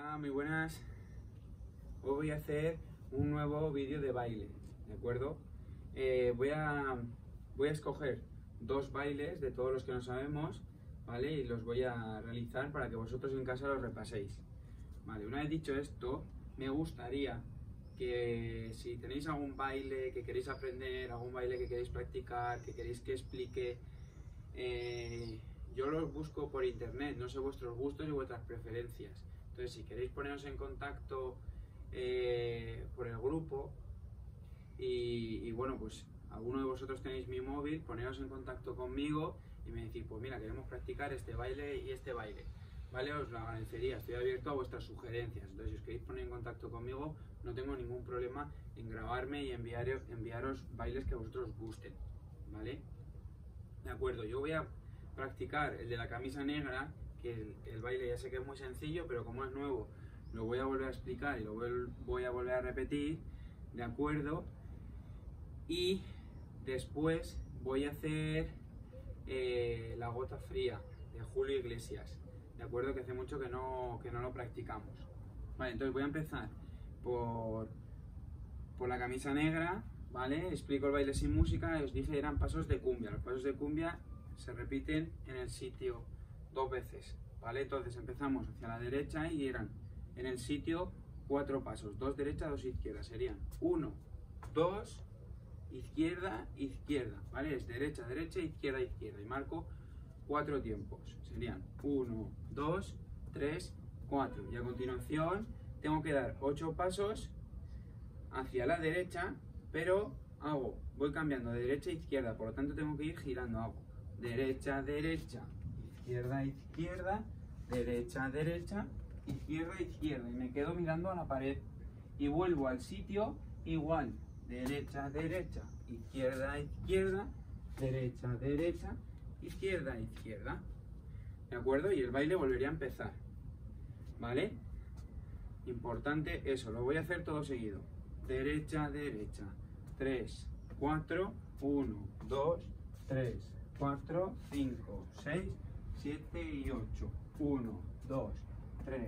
Hola, muy buenas. Hoy voy a hacer un nuevo vídeo de baile, ¿de acuerdo? Eh, voy, a, voy a escoger dos bailes de todos los que no sabemos, ¿vale? Y los voy a realizar para que vosotros en casa los repaséis. Vale, una vez dicho esto, me gustaría que si tenéis algún baile que queréis aprender, algún baile que queréis practicar, que queréis que explique, eh, yo los busco por internet, no sé vuestros gustos y vuestras preferencias. Entonces, si queréis poneros en contacto eh, por el grupo y, bueno, pues alguno de vosotros tenéis mi móvil, poneros en contacto conmigo y me decís, pues mira, queremos practicar este baile y este baile. ¿Vale? Os lo agradecería, estoy abierto a vuestras sugerencias. Entonces, si os queréis poner en contacto conmigo, no tengo ningún problema en grabarme y enviar, enviaros bailes que a vosotros gusten. ¿Vale? De acuerdo, yo voy a practicar el de la camisa negra, que el, baile ya sé que es muy sencillo, pero como es nuevo, lo voy a volver a explicar y lo voy a volver a repetir, ¿de acuerdo? Y después voy a hacer eh, la gota fría de Julio Iglesias, ¿de acuerdo? Que hace mucho que no, que no lo practicamos. Vale, entonces voy a empezar por, por la camisa negra, ¿vale? Explico el baile sin música, os dije eran pasos de cumbia. Los pasos de cumbia se repiten en el sitio dos veces, ¿vale? Entonces empezamos hacia la derecha y eran en el sitio cuatro pasos, dos derechas, dos izquierdas, serían uno, dos, izquierda, izquierda, ¿vale? Es derecha, derecha, izquierda, izquierda. Y marco cuatro tiempos, serían uno, dos, tres, cuatro. Y a continuación tengo que dar ocho pasos hacia la derecha, pero hago, voy cambiando de derecha a izquierda, por lo tanto tengo que ir girando, hago derecha, derecha, izquierda, izquierda, derecha, derecha, izquierda, izquierda. Y me quedo mirando a la pared. Y vuelvo al sitio igual. Derecha, derecha, izquierda, izquierda, derecha, derecha, izquierda, izquierda. ¿De acuerdo? Y el baile volvería a empezar. ¿Vale? Importante eso, lo voy a hacer todo seguido. Derecha, derecha. 3, 4, 1, 2, 3, 4, 5, 6, 7 y 8. 1, 2, 3,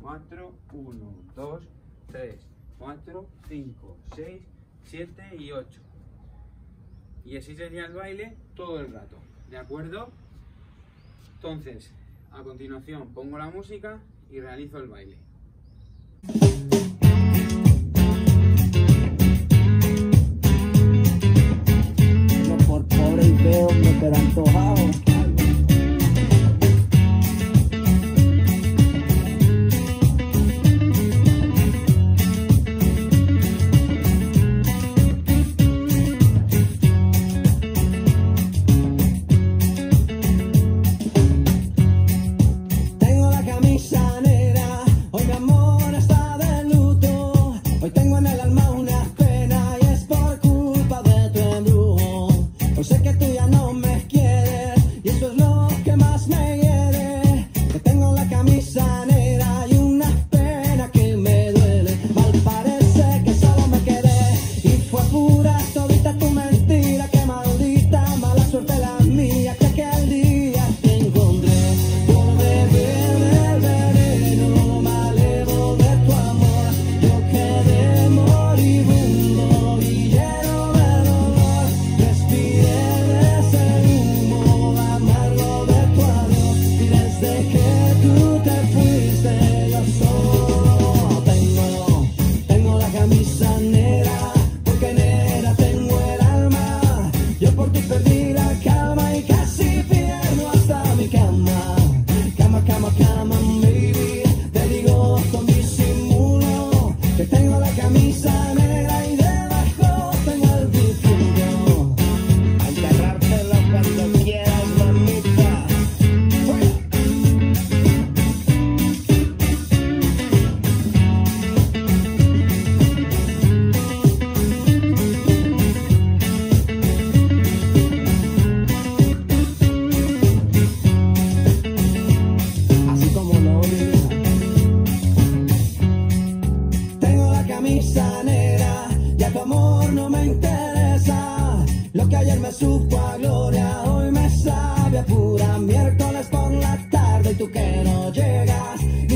4, 1, 2, 3, 4, 5, 6, 7 y 8. Y así sería el baile todo el rato, ¿de acuerdo? Entonces, a continuación pongo la música y realizo el baile. pero antojado.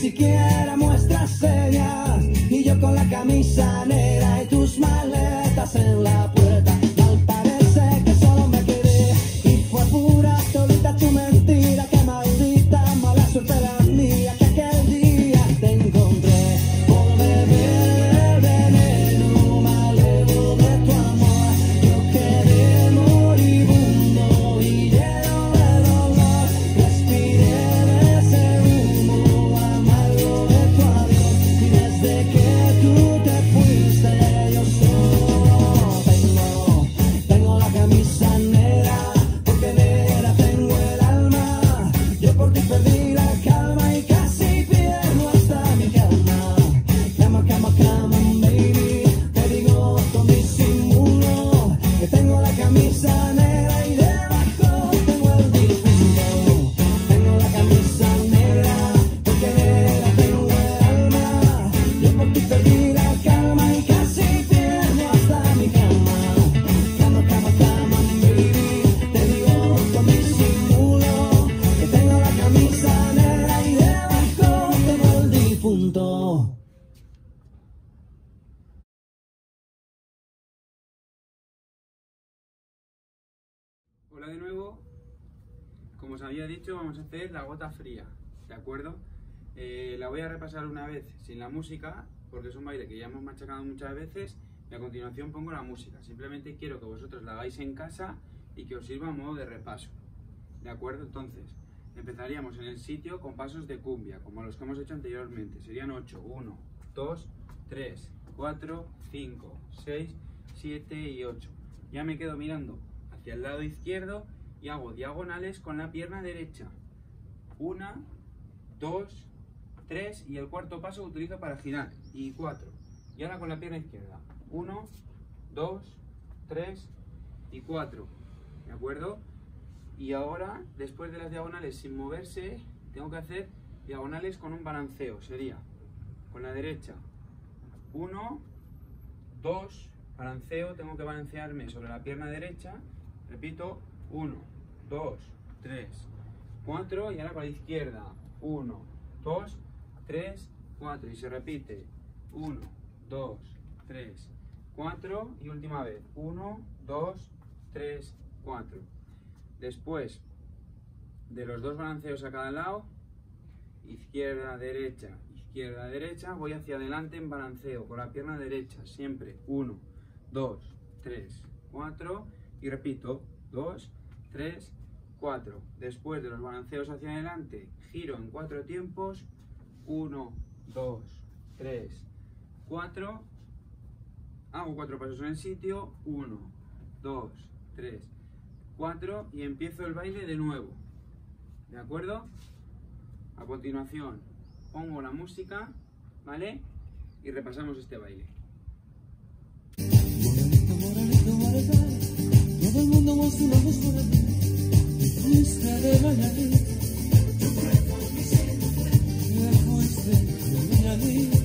siquiera muestras señas y yo con la camisa negra y tus maletas en la puerta. Había dicho, vamos a hacer la gota fría, ¿de acuerdo? Eh, la voy a repasar una vez sin la música, porque es un baile que ya hemos machacado muchas veces, y a continuación pongo la música. Simplemente quiero que vosotros la hagáis en casa y que os sirva a modo de repaso, ¿de acuerdo? Entonces, empezaríamos en el sitio con pasos de cumbia, como los que hemos hecho anteriormente. Serían 8, 1, 2, 3, 4, 5, 6, 7 y 8. Ya me quedo mirando hacia el lado izquierdo y hago diagonales con la pierna derecha. Una, dos, tres y el cuarto paso utilizo para girar. Y cuatro. Y ahora con la pierna izquierda. Uno, dos, tres y cuatro. ¿De acuerdo? Y ahora, después de las diagonales sin moverse, tengo que hacer diagonales con un balanceo. Sería con la derecha. Uno, dos, balanceo, tengo que balancearme sobre la pierna derecha. Repito, 1, 2, 3, 4 y ahora con la izquierda. 1, 2, 3, 4 y se repite. 1, 2, 3, 4 y última vez. 1, 2, 3, 4. Después de los dos balanceos a cada lado, izquierda, derecha, izquierda, derecha, voy hacia adelante en balanceo con la pierna derecha, siempre 1, 2, 3, 4 y repito 2, 3, 4. Después de los balanceos hacia adelante, giro en cuatro tiempos, 1, 2, 3, 4. Hago cuatro pasos en el sitio, 1, 2, 3, 4 y empiezo el baile de nuevo. ¿De acuerdo? A continuación pongo la música, ¿vale? Y repasamos este baile. Todo el mundo Lista de Miami. Ya fuiste de Miami.